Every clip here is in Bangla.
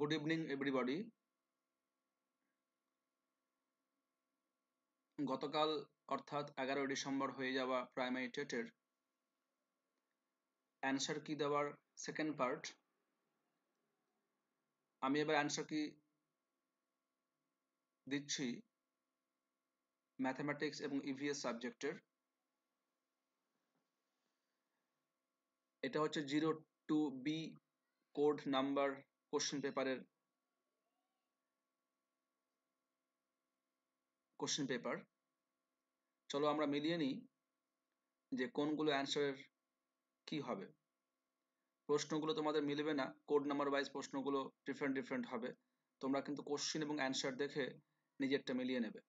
গুড ইভিনিং এভরিবডি গতকাল, অর্থাৎ এগারোই ডিসেম্বর হয়ে যাওয়া প্রাইমারি টেটের অ্যান্সার কি দেওয়ার সেকেন্ড পার্ট আমি এবার অ্যান্সার কি দিচ্ছি? ম্যাথামেটিক্স এবং ইভিএস সাবজেক্টের এটা হচ্ছে zero two B code number question পেপারের কোশ্চেন পেপার চলো আমরা মিলিয়ে নিই যে কোনগুলো অ্যান্সারের কি হবে। প্রশ্নগুলো তোমাদের মিলবে না কোড নাম্বার ওয়াইজ প্রশ্নগুলো ডিফারেন্ট ডিফারেন্ট হবে। তোমরা কিন্তু কোশ্চেন এবং অ্যান্সার দেখে নিজেরটা মিলিয়ে নেবে।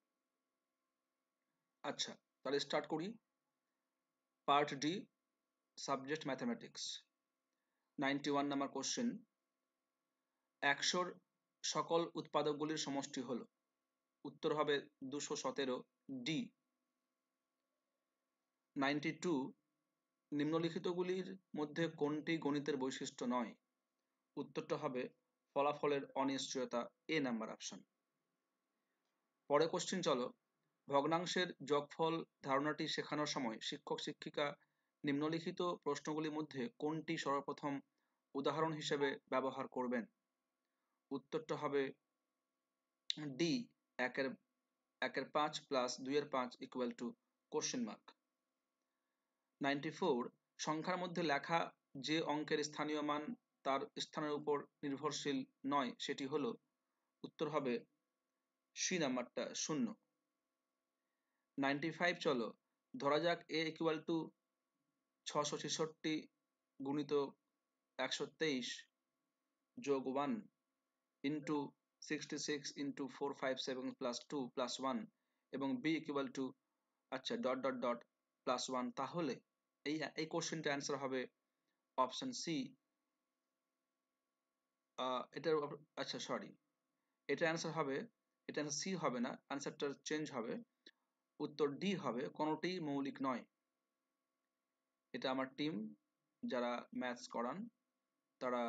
আচ্ছা তাহলে স্টার্ট করি। Part D subject mathematics ninety one number question একশোর সকল উৎপাদকগুলির সমষ্টি হলো। উত্তর হবে দুশো সতেরো ডি নাইনটি টু নিম্নলিখিতগুলির মধ্যে কোনটি গণিতের বৈশিষ্ট্য নয়? উত্তরটা হবে ফলাফলের অনিশ্চয়তা এ নাম্বার অপশন পরে কোশ্চেন চলো। ভগ্নাংশের যোগফল ধারণাটি শেখানোর সময় শিক্ষক, শিক্ষিকা নিম্নলিখিত প্রশ্নগুলির মধ্যে কোনটি সর্বপ্রথম উদাহরণ হিসেবে ব্যবহার করবেন? উত্তরটা হবে ডি একের একের পাঁচ প্লাস দুইয়ের পাঁচ equal to question mark ninety four সংখ্যার মধ্যে লেখা যে অঙ্কের স্থানীয় মান তার স্থানের উপর নির্ভরশীল নয়, সেটি হলো, উত্তর হবে সি নাম্বারটা শূন্য। নাইনটি ফাইভ চলো, ধরা যাক এ ইকুয়াল টু ছশো ছেষট্টি গুণিত একশো তেইশ যোগ one into sixty six into four five seven plus two plus one এবং বি ইকুয়াল টু আচ্ছা dot dot dot plus one তাহলে এই এই কোশ্চেনটা অ্যান্সার হবে অপশন সি এটার আচ্ছা সরি এটা অ্যান্সার হবে, এটা সি হবে না অ্যান্সারটা চেঞ্জ হবে, উত্তর ডি হবে, কোনোটি মৌলিক নয়। এটা আমার টিম যারা ম্যাথস করান, তারা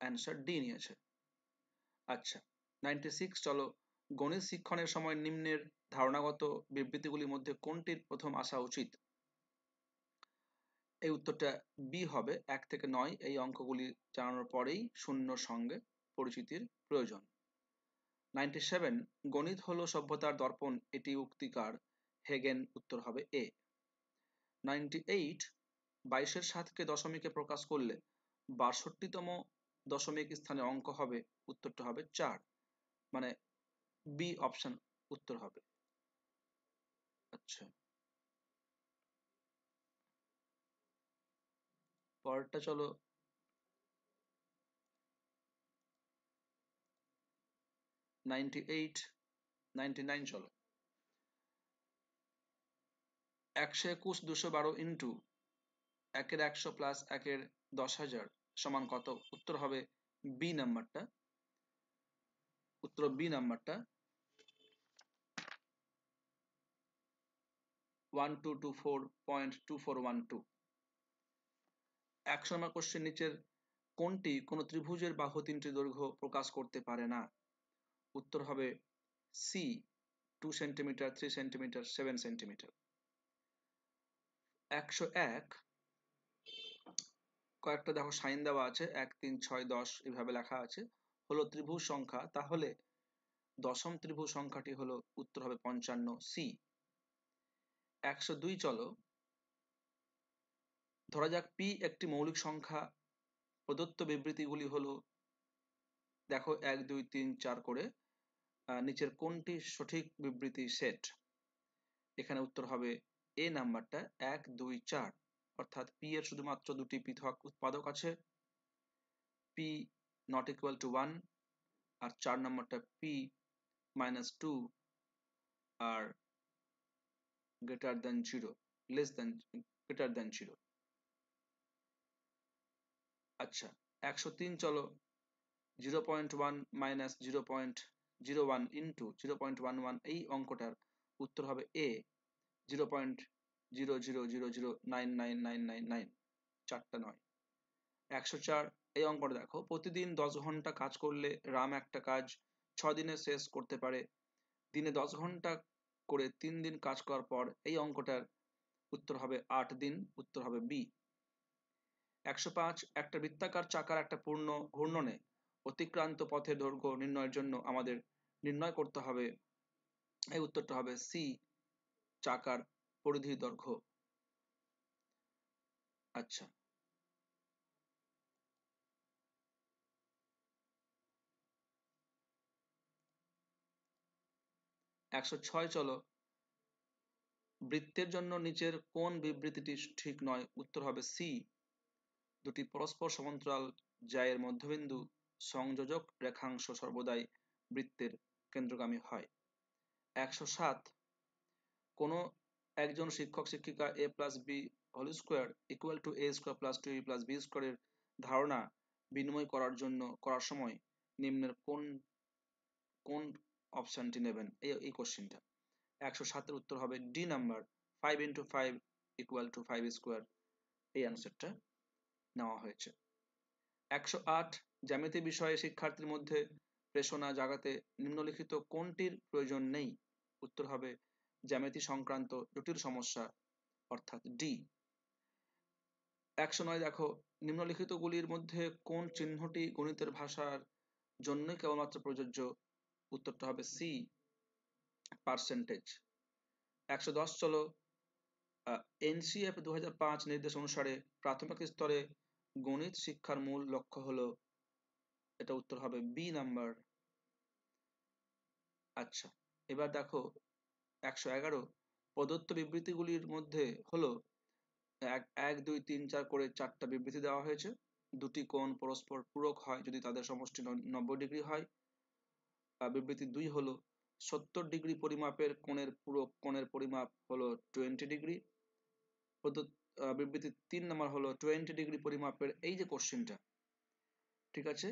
অ্যান্সার ডি নিয়েছে। আচ্ছা নাইনটি সিক্স চলো। গণিত শিক্ষণের সময় নিম্নের ধারণাগত বিবৃতিগুলির মধ্যে কোনটির প্রথম আসা উচিত? এই উত্তরটা বি হবে, এক থেকে নয়, এই অঙ্কগুলি জানানোর পরেই শূন্যর সঙ্গে পরিচিতির প্রয়োজন। নাইনটি সেভেন গণিত হলো সভ্যতার দর্পণ, এটি উক্তিকার। হেগেন উত্তর হবে এ নাইনটি এইট বাইশের সাতকে দশমিকে প্রকাশ করলে বাষট্টিতম দশমিক স্থানে অঙ্ক হবে, উত্তরটা হবে চার। মানে বি অপশন উত্তর হবে। আচ্ছা। পরেরটা চলো। নাইনটি এইট নাইনটি নাইন চলো। একশো একুশ দুশো বারো ইন্টু একের একশো প্লাস একের দশ হাজার। সমান কত? উত্তর হবে বি নাম্বারটা উত্তর বি নাম্বারটা একশো নম্বর কোশ্চেন নিচের কোনটি কোন ত্রিভুজের বাহু তিনটি দৈর্ঘ্য প্রকাশ করতে পারে না? উত্তর হবে C two centimetre three centimetre seven centimetre একশো এক কয়েকটা দেখো সাইন দেওয়া আছে, এক, তিন, ছয়, দশ এভাবে লেখা আছে, হলো ত্রিভুজ সংখ্যা, তাহলে দশম ত্রিভুজ সংখ্যাটি হলো উত্তর হবে পঞ্চান্ন, সি। একশো দুই চলো। ধরা যাক পি একটি মৌলিক সংখ্যা, প্রদত্ত বিবৃতিগুলি হলো, দেখো এক, দুই, তিন, চার করে নিচের কোনটি সঠিক বিবৃতি সেট? এখানে উত্তর হবে এ নাম্বারটা এক, দুই, চার। অর্থাৎ পি এর শুধুমাত্র দুটি পৃথক উৎপাদক আছে। P not equal to one আর চার নম্বরটা পি মাইনাস টু আর greater than zero less than greater than zero আচ্ছা একশো তিন চলো। Zero point one minus zero point zero one into zero point one one এই অঙ্কটার উত্তর হবে A zero point zero zero zero zero nine nine nine nine nine চারটা নয়। একশো চার, এই অঙ্কটা দেখো। প্রতিদিন দশ ঘণ্টা কাজ করলে রাম একটা কাজ ছ দিনে শেষ করতে পারে। দিনে দশ ঘণ্টা করে তিন দিন কাজ করার পর এই অঙ্কটার উত্তর হবে আট দিন, উত্তর হবে বি একশো পাঁচ, একটা বৃত্তাকার চাকার একটা পূর্ণ ঘূর্ণনে অতিক্রান্ত পথের দৈর্ঘ্য নির্ণয়ের জন্য আমাদের নির্ণয় করতে হবে। এই উত্তরটা হবে সি চাকার পরিধি দৈর্ঘ্য। আচ্ছা। একশো ছয় চলো। বৃত্তের জন্য নিচের কোন বিবৃতিটি ঠিক নয়? উত্তর হবে সি দুটি পরস্পর সমান্তরাল জায়ের মধ্যবিন্দু সংযোজক রেখাংশ সর্বদাই বৃত্তের কেন্দ্রগামী হয়। একশো সাত। কোনো একজন শিক্ষক, শিক্ষিকা A plus B whole square equal to A square plus two plus B স্কোয়ারের ধারণা বিনিময় করার জন্য, করার সময় নিম্নের কোন কোন অপশনটি নেবেন? এই এই কোশ্চেনটা একশো সাতের উত্তর হবে D number five into five equal to five square এই অ্যান্সারটা নেওয়া হয়েছে। একশো আট, জ্যামিতি বিষয়ে শিক্ষার্থীর মধ্যে প্রেষণা জাগাতে নিম্নলিখিত কোনটির প্রয়োজন নেই? উত্তর হবে জ্যামিতি সংক্রান্ত জটিল সমস্যা, অর্থাৎ ডি একশো নয় দেখো নিম্নলিখিতগুলির মধ্যে কোন চিহ্নটি গণিতের ভাষার জন্য কেবলমাত্র প্রযোজ্য? উত্তরটা হবে সি পার্সেন্টেজ একশো দশ চলো। এনসিএফ দু পাঁচ নির্দেশ অনুসারে প্রাথমিক স্তরে গণিত শিক্ষার মূল লক্ষ্য হলো, এটা উত্তর হবে বি নাম্বার আচ্ছা এবার দেখো একশো এগারো প্রদত্ত বিবৃতিগুলির মধ্যে হলো এক এক, দুই, তিন, চার করে চারটা বিবৃতি দেওয়া হয়েছে। দুটি কোণ পরস্পর পূরক হয় যদি তাদের সমষ্টি নব্বই ডিগ্রি হয়। বিবৃতি দুই হলো সত্তর ডিগ্রি পরিমাপের কোণের পূরক, কোণের পরিমাপ হলো টোয়েন্টি ডিগ্রি। বিবৃতি তিন নম্বর হলো টোয়েন্টি ডিগ্রি পরিমাপের এই যে কোশ্চেনটা, ঠিক আছে?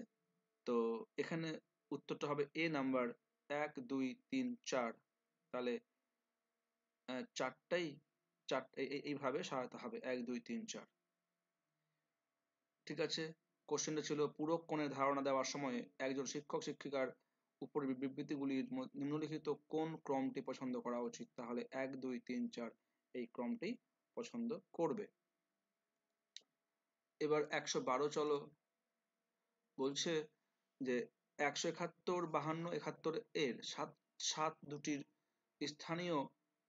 তো এখানে উত্তরটা হবে এ নাম্বার এক, দুই, তিন, চার। তাহলে চারটাই, চার এইভাবে সাজাতে হবে। এক, দুই, তিন, চার। ঠিক আছে? কোশ্চেনটা ছিল পুরো কোণের ধারণা দেওয়ার সময় একজন শিক্ষক, শিক্ষিকার উপর বিবৃতিগুলির নিম্নলিখিত কোন ক্রমটি পছন্দ করা উচিত? তাহলে এক, দুই, তিন, চার এই ক্রমটি পছন্দ করবে। এবার একশো বারো চলো। বলছে যে একশো একাত্তর, বাহান্ন একাত্তর এর সাত সাত দুটির স্থানীয়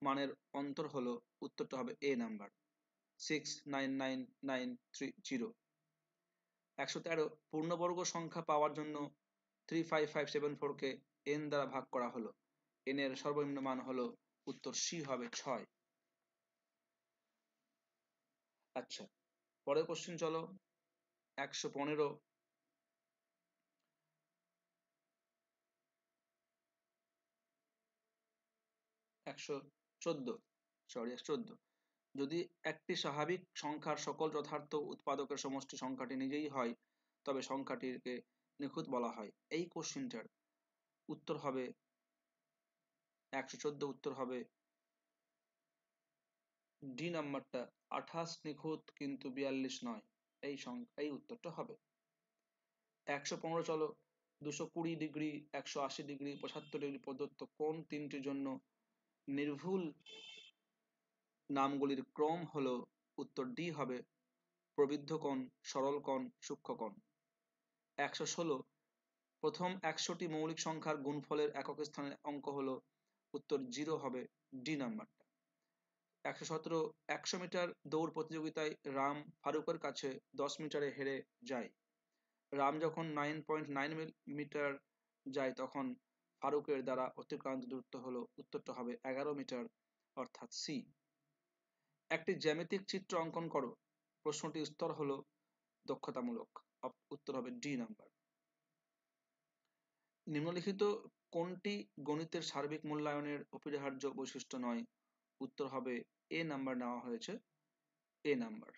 মানের অন্তর হলো উত্তরটা হবে A number six nine nine nine three zero একশো তেরো পূর্ণবর্গ সংখ্যা পাওয়ার জন্য থ্রি ফাইভ ফাইভ সেভেন ফোরকে এন দ্বারা ভাগ করা হলো। এন এর সর্বনিম্ন মান হলো উত্তর সি হবে ছয়। আচ্ছা পরের কোশ্চেন চলো। একশো পনেরো একশো চোদ্দ সরি চোদ্দ। যদি একটি স্বাভাবিক সংখ্যার সকল যথার্থ উৎপাদকের সমষ্টি সংখ্যাটি নিজেই হয়, তবে সংখ্যাটিকে নিখুঁত বলা হয়। এই কোশ্চিনটার উত্তর হবে, একশো চোদ্দ উত্তর হবে ডি নাম্বারটা আঠাশ নিখুঁত কিন্তু বিয়াল্লিশ নয়। এই সংখ্যা এই উত্তরটা হবে। একশো পনেরো চলো, দুশো কুড়ি ডিগ্রি, একশো আশি ডিগ্রি, পঁচাত্তর ডিগ্রি প্রদত্ত কোন তিনটির জন্য নির্ভুল নামগুলির ক্রম হলো উত্তর ডি হবে প্রবৃদ্ধ কোণ, সরল কোণ, সূক্ষ্ম কোণ। একশো ষোলো, প্রথম একশোটি মৌলিক সংখ্যার গুণফলের একক স্থানের অঙ্ক হলো উত্তর জিরো হবে ডি নাম্বারটা। একশো সতেরো, একশো মিটার দৌড় প্রতিযোগিতায় রাম ফারুকের কাছে দশ মিটারে হেরে যায়। রাম যখন নাইন পয়েন্ট নাইন মিটার যায় তখন ফারুকের দ্বারা অতিক্রান্ত দূরত্ব হলো, উত্তরটা হবে এগারো মিটার, অর্থাৎ সি একটি জ্যামিতিক চিত্র অঙ্কন করো। প্রশ্নটি স্তর হলো দক্ষতামূলক উত্তর হবে ডি নাম্বার নিম্নলিখিত কোনটি গণিতের সার্বিক মূল্যায়নের অপরিহার্য বৈশিষ্ট্য নয়? উত্তর হবে এ নাম্বার নেওয়া হয়েছে এ নাম্বার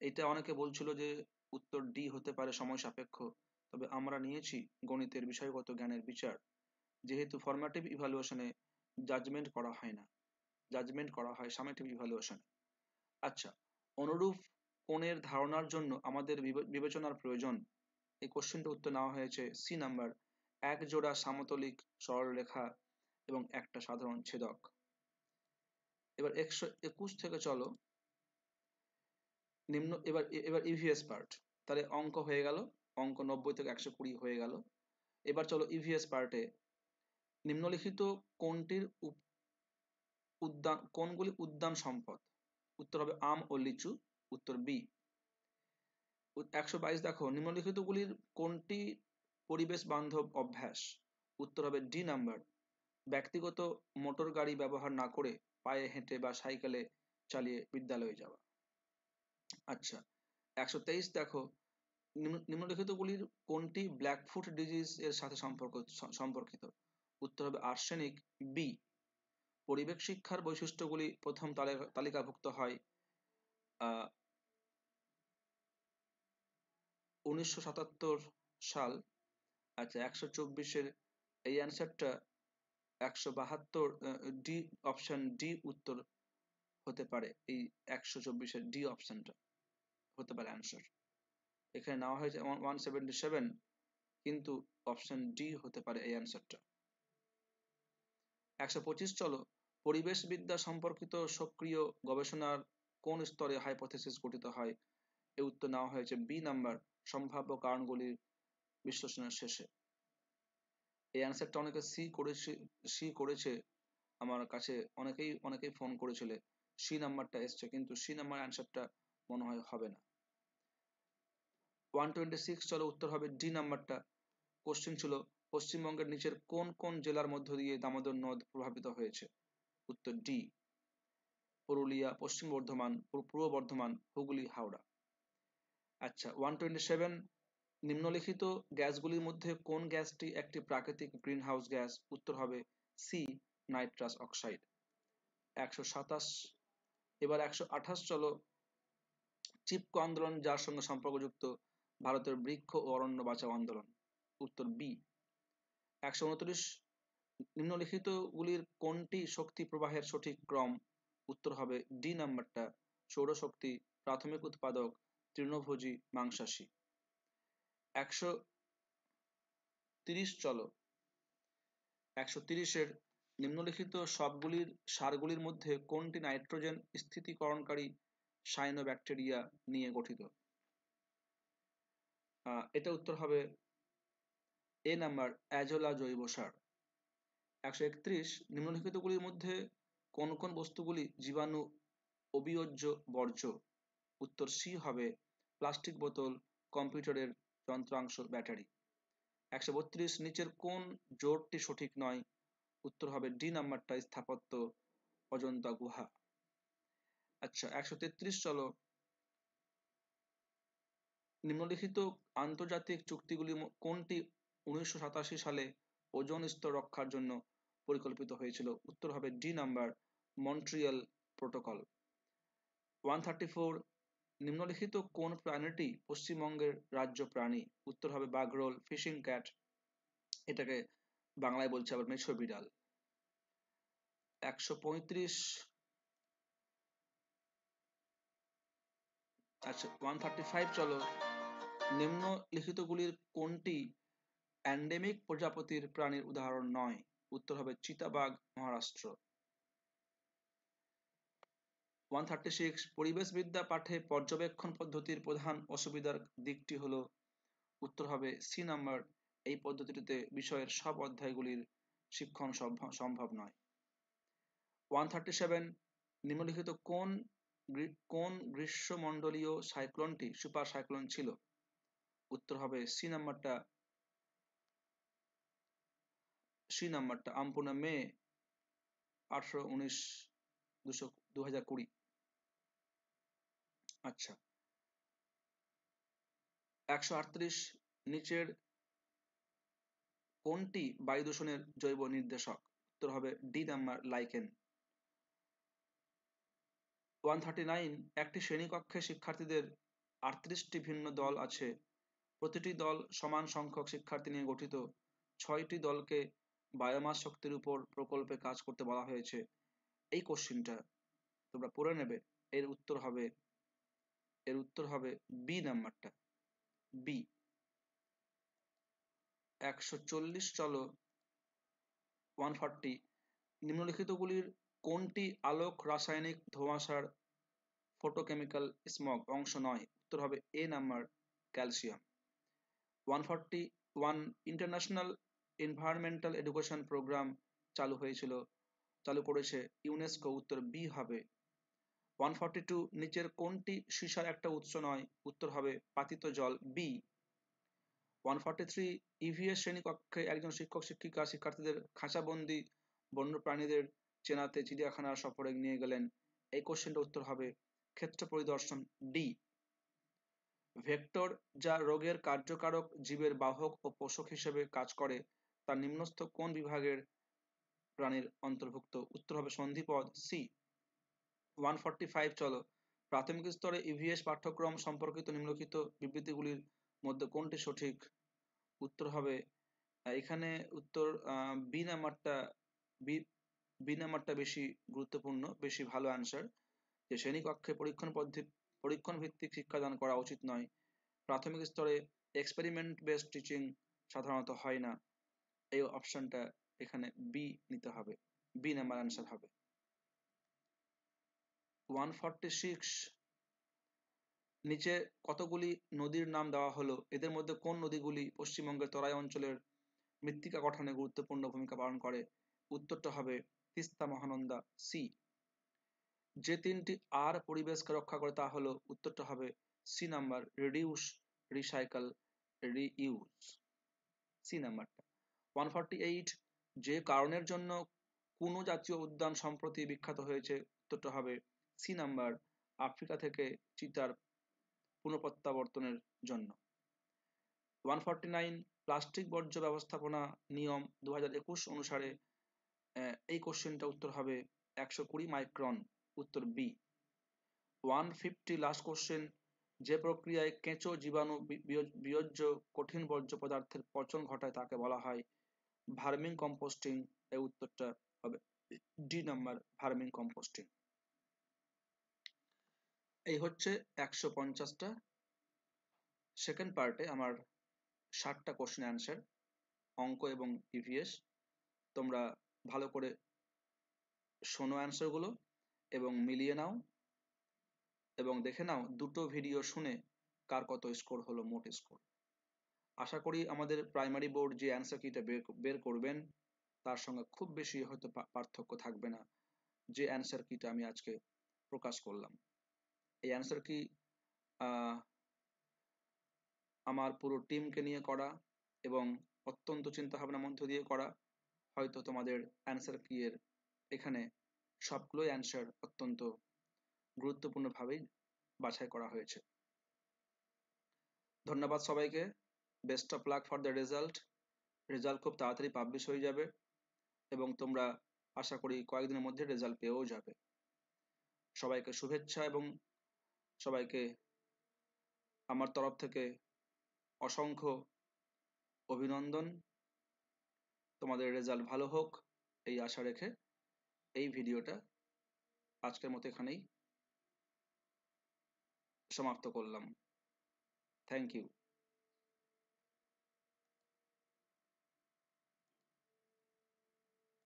এটা অনেকে বলছিল যে উত্তর ডি হতে পারে সময় সাপেক্ষ। তবে আমরা নিয়েছি গণিতের বিষয়গত জ্ঞানের বিচার। যেহেতু ফরম্যাটিভ ইভালুয়েশনে জাজমেন্ট করা হয় না জাজমেন্ট করা হয় সামেটিভ ইভালুয়েশনে আচ্ছা অনুরূপ কোণের ধারণার জন্য আমাদের বিবেচনার প্রয়োজন। এই কোশ্চেনটা উত্তর নেওয়া হয়েছে সি নাম্বার এক জোড়া সামতলিক সরলরেখা এবং একটা সাধারণ ছেদক। এবার একশো একুশ থেকে চলো। নিম্ন, এবার এবার ইভিএস পার্ট তাহলে অঙ্ক হয়ে গেল। অঙ্ক নব্বই থেকে একশো কুড়ি হয়ে গেল। এবার চলো ইভিএস পার্টে নিম্নলিখিত কোনটির উদ্যান, কোনগুলি উদ্যান সম্পদ? উত্তর হবে আম ও লিচু, উত্তর বি একশো বাইশ দেখো, নিম্নলিখিতগুলির কোনটি পরিবেশ বান্ধব অভ্যাস? উত্তর হবে ডি নাম্বার ব্যক্তিগত মোটর গাড়ি ব্যবহার না করে পায়ে হেঁটে বা সাইকেলে চালিয়ে বিদ্যালয়ে যাওয়া। আচ্ছা একশো তেইশ দেখো নিম্নলিখিতগুলির কোনটি ব্ল্যাকফুট ডিজিজ এর সাথে সম্পর্ক সম্পর্কিত? উত্তর হবে আর্সেনিক বি পরিবেশ শিক্ষার বৈশিষ্ট্যগুলি প্রথম তালিকাভুক্ত হয় উনিশশো সাতাত্তর সাল। আচ্ছা একশো চব্বিশের এই অ্যান্সারটা একশো বাহাত্তর ডি অপশন ডি উত্তর হতে পারে। এই একশো চব্বিশের ডি অপশনটা হতে পারে অ্যান্সার। এখানে নেওয়া হয়েছে ওয়ান সেভেন্টি সেভেন কিন্তু অপশন ডি হতে পারে এই অ্যান্সারটা একশো পঁচিশ, চলো। পরিবেশবিদ্যা সম্পর্কিত সক্রিয় গবেষণার কোন স্তরে হাইপোথেসিস গঠিত হয়? এ উত্তর নেওয়া হয়েছে বি নাম্বার সম্ভাব্য কারণগুলির বিশ্লেষণের শেষে। এই অ্যান্সারটা অনেকে সি করেছে সি করেছে। আমার কাছে অনেকেই অনেকেই ফোন করেছিল। সি নাম্বারটা এসছে, কিন্তু সি নাম্বার অ্যান্সারটা মনে হয় হবে না। ওয়ান টোয়েন্টি সিক্স চলো উত্তর হবে ডি নাম্বারটা। কোশ্চিন ছিল, পশ্চিমবঙ্গের নিচের কোন কোন জেলার মধ্য দিয়ে দামোদর নদ প্রভাবিত হয়েছে? উত্তর ডি পুরুলিয়া, পশ্চিম বর্ধমান পূর্ব বর্ধমান, হুগলি, হাওড়া। আচ্ছা ওয়ান টোয়েন্টি সেভেন নিম্নলিখিত গ্যাসগুলির মধ্যে কোন গ্যাসটি একটি প্রাকৃতিক গ্রিন হাউস গ্যাস? উত্তর হবে সি নাইট্রাস অক্সাইড। একশো সাতাশ, এবার একশো আঠাশ, চলো চিপকো আন্দোলন যার সঙ্গে সম্পর্কযুক্ত ভারতের বৃক্ষ ও অরণ্য বাঁচাও আন্দোলন। উত্তর বি, একশো উনত্রিশ নিম্নলিখিতগুলির কোনটি শক্তি প্রবাহের সঠিক ক্রম? উত্তর হবে ডি নাম্বারটা, সৌরশক্তি, প্রাথমিক উৎপাদক, তৃণভোজী মাংসাশী। একশো তিরিশ চলো, একশো তিরিশের নিম্নলিখিত সবগুলির সারগুলির মধ্যে কোনটি নাইট্রোজেন স্থিতিকরণকারী সাইনোব্যাকটেরিয়া নিয়ে গঠিত? এটা উত্তর হবে এ নাম্বার, অ্যাজোলা জৈব সার। একশো একত্রিশ নিম্নলিখিতগুলির মধ্যে কোন কোন বস্তুগুলি জীবাণু অবিয়োজ্য বর্জ্য? উত্তর সি হবে প্লাস্টিক বোতল, কম্পিউটারের যন্ত্রাংশ, ব্যাটারি। একশো বত্রিশ নিচের কোন জোরটি সঠিক নয়? উত্তর হবে ডি নাম্বারটা স্থাপত্য অজন্তা গুহা। আচ্ছা একশো তেত্রিশ চলো। নিম্নলিখিত আন্তর্জাতিক চুক্তিগুলি কোনটি উনিশশো সালে ওজন স্তর রক্ষার জন্য পরিকল্পিত হয়েছিল? উত্তর হবে D number, Montreal protocol. One thirty four, নিম্নলিখিত কোন প্রাণীটি পশ্চিমবঙ্গের রাজ্য প্রাণী? উত্তর হবে বাঘরোল, ফিশিং ক্যাট, এটাকে বাংলায় বলছে আবার মেছো বিড়াল। একশো পঁয়ত্রিশ আচ্ছা ওয়ান থার্টি ফাইভ চলো। নিম্নলিখিতগুলির কোনটি অ্যান্ডেমিক প্রজাপতির প্রাণীর উদাহরণ নয়? উত্তর হবে চিতাবাঘ, মহারাষ্ট্র। ওয়ান থার্টি সিক্স পরিবেশবিদ্যা পাঠে পর্যবেক্ষণ পদ্ধতির প্রধান অসুবিধার দিকটি হল, উত্তর হবে সি নাম্বার এই পদ্ধতিটিতে বিষয়ের সব অধ্যায়গুলির শিক্ষণ সম্ভব নয়। ওয়ান থার্টি সেভেন নিম্নলিখিত কোন কোন গ্রীষ্মমণ্ডলীয় সাইক্লোনটি সুপার সাইক্লোন ছিল? উত্তর হবে সি নাম্বারটা সি নাম্বারটা আমপুনা মে আঠারো উনিশ দুশো দু হাজার কুড়ি। আচ্ছা। একশো আটত্রিশ নিচের কোনটি বায়ু দূষণের জৈব নির্দেশক? উত্তর হবে D number lichen. One thirty nine, একটি শ্রেণীকক্ষে শিক্ষার্থীদের আটত্রিশটি ভিন্ন দল আছে। প্রতিটি দল সমান সংখ্যক শিক্ষার্থী নিয়ে গঠিত। ছয়টি দলকে বায়োমাস শক্তির উপর প্রকল্পে কাজ করতে বলা হয়েছে। এই কোশ্চিনটা তোমরা পড়ে নেবে। এর উত্তর হবে, এর উত্তর হবে বি নাম্বারটা। বি একশো চল্লিশ চলো ওয়ান ফর্টি নিম্নলিখিতগুলির কোনটি আলোক রাসায়নিক ধোঁয়াশার ফটোকেমিক্যাল স্মগ অংশ নয়। উত্তর হবে A number calcium one international environmental education programme চালু হয়েছিল, চালু করেছে ইউনেস্কো উত্তর বি হবে। ওয়ান ফর্টি টু নিচের কোনটি সীসার একটা উৎস নয়, উত্তর হবে পাতিত জল B one forty three EVS শ্রেণীকক্ষে একজন শিক্ষক, শিক্ষিকা, শিক্ষার্থীদের খাঁচাবন্দি বন্য প্রাণীদের চেনাতে চিড়িয়াখানার সফরে নিয়ে গেলেন। এই কোশ্চেনটা উত্তর হবে ক্ষেত্র পরিদর্শন ডি ভেক্টর যা রোগের কার্যকারক জীবের বাহক ও পোষক হিসেবে কাজ করে তার নিম্নস্থ কোন বিভাগের প্রাণীর অন্তর্ভুক্ত? উত্তর হবে সন্ধিপদ সি। ওয়ান ফর্টি ফাইভ চলো। প্রাথমিক স্তরে ইভিএস পাঠ্যক্রম সম্পর্কিত নিম্নলিখিত বিবৃতিগুলির মধ্যে কোনটি সঠিক? উত্তর হবে এখানে উত্তর বি নাম্বারটা বি বি নাম্বারটা বেশি গুরুত্বপূর্ণ, বেশি ভালো অ্যান্সার যে শ্রেণীকক্ষে পরীক্ষণ পদ্ধতি পরীক্ষণ ভিত্তিক শিক্ষাদান করা উচিত নয়। প্রাথমিক স্তরে এক্সপেরিমেন্ট বেসড টিচিং সাধারণত হয় না। এই অপশনটা এখানে বি নিতে হবে। বি নাম্বার অ্যান্সার হবে। ওয়ান ফর্টি সিক্স নিচে কতগুলি নদীর নাম দেওয়া হলো? এদের মধ্যে কোন নদীগুলি পশ্চিমবঙ্গের তরাই অঞ্চলের মৃত্তিকা গঠনে গুরুত্বপূর্ণ ভূমিকা পালন করে? উত্তরটা হবে তিস্তা মহানন্দা সি যে তিনটি আর পরিবেশকে রক্ষা করে তা হলো, উত্তরটা হবে C number reduce recycle reuse C নাম্বারটা ওয়ান ফর্টি এইট যে কারণের জন্য কোন জাতীয় উদ্যান সম্প্রতি বিখ্যাত হয়েছে, উত্তরটা হবে সি নাম্বার আফ্রিকা থেকে চিতার পুনঃপ্রত্যাবর্তনের জন্য। ওয়ান ফর্টি নাইন প্লাস্টিক বর্জ্য ব্যবস্থাপনা নিয়ম দু হাজার একুশ অনুসারে এই কোশ্চেনটা উত্তর হবে একশো কুড়ি মাইক্রন। উত্তর B one fifty last question যে প্রক্রিয়ায় কেঁচো জীবাণু বিয়োজ্য কঠিন বর্জ্য পদার্থের পচন ঘটায় তাকে বলা হয় ভার্মিং কম্পোস্টিং এই উত্তরটা হবে ডি নাম্বার ভার্মিং কম্পোস্টিং। এই হচ্ছে একশো পঞ্চাশটা। সেকেন্ড পার্টে আমার ষাটটা কোশ্চেন অ্যান্সার অঙ্ক এবং ইভিএস তোমরা ভালো করে শোনো অ্যান্সারগুলো এবং মিলিয়ে নাও এবং দেখে নাও দুটো ভিডিও শুনে কার কত স্কোর হলো, মোট স্কোর আশা করি আমাদের প্রাইমারি বোর্ড যে অ্যান্সার কিটা বের করবেন, তার সঙ্গে খুব বেশি হয়তো পার্থক্য থাকবে না যে অ্যান্সার কিটা আমি আজকে প্রকাশ করলাম। এই অ্যান্সার কি আমার পুরো টিমকে নিয়ে করা এবং অত্যন্ত চিন্তা ভাবনার মধ্য দিয়ে করা, হয়তো তোমাদের অ্যান্সার কি এর এখানে সবগুলোই অ্যান্সার অত্যন্ত গুরুত্বপূর্ণভাবেই বাছাই করা হয়েছে। ধন্যবাদ সবাইকে। Best of luck for the result result খুব তাড়াতাড়ি পাবলিশ হয়ে যাবে এবং তোমরা আশা করি কয়েকদিনের মধ্যে রেজাল্ট পেয়েও যাবে। সবাইকে শুভেচ্ছা এবং সবাইকে আমার তরফ থেকে অসংখ্য অভিনন্দন। তোমাদের রেজাল্ট ভালো হোক, এই আশা রেখে এই ভিডিওটা আজকের মতো এখানেই সমাপ্ত করলাম। Thank you